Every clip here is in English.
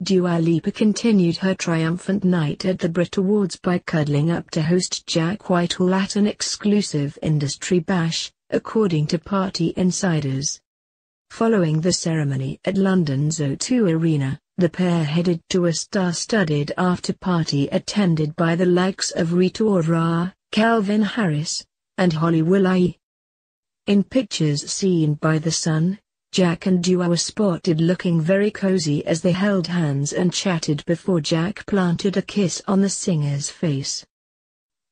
Dua Lipa continued her triumphant night at the Brit Awards by cuddling up to host Jack Whitehall at an exclusive industry bash, according to party insiders. Following the ceremony at London's O2 Arena, the pair headed to a star-studded after-party attended by the likes of Rita Ora, Calvin Harris, and Holly Willoughby. In pictures seen by The Sun, Jack and Dua were spotted looking very cozy as they held hands and chatted before Jack planted a kiss on the singer's face.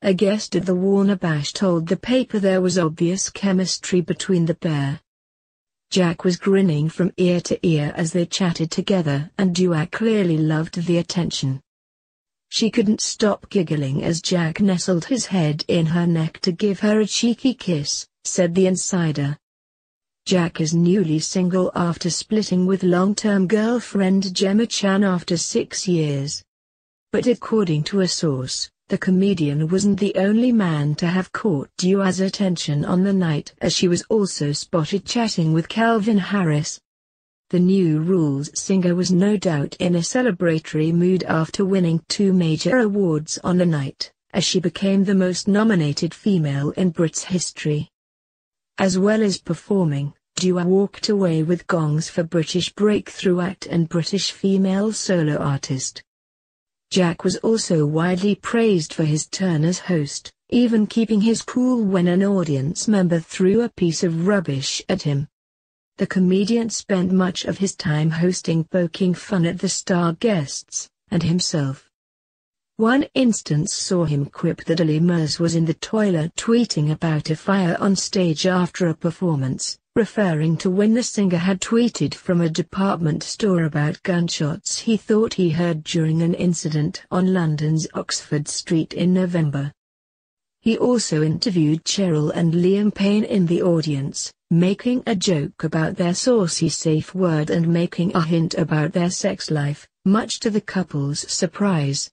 A guest at the Warner Bash told the paper there was obvious chemistry between the pair. Jack was grinning from ear to ear as they chatted together and Dua clearly loved the attention. She couldn't stop giggling as Jack nestled his head in her neck to give her a cheeky kiss, said the insider. Jack is newly single after splitting with long-term girlfriend Gemma Chan after six years. But according to a source, the comedian wasn't the only man to have caught Dua's attention on the night as she was also spotted chatting with Calvin Harris. The New Rules singer was no doubt in a celebratory mood after winning two major awards on the night, as she became the most nominated female in Brits history. As well as performing, Dua walked away with gongs for British Breakthrough Act and British Female Solo Artist. Jack was also widely praised for his turn as host, even keeping his cool when an audience member threw a piece of rubbish at him. The comedian spent much of his time hosting poking fun at the star guests, and himself. One instance saw him quip that Olly was in the toilet tweeting about a fire on stage after a performance, referring to when the singer had tweeted from a department store about gunshots he thought he heard during an incident on London's Oxford Street in November. He also interviewed Cheryl and Liam Payne in the audience, making a joke about their saucy safe word and making a hint about their sex life, much to the couple's surprise.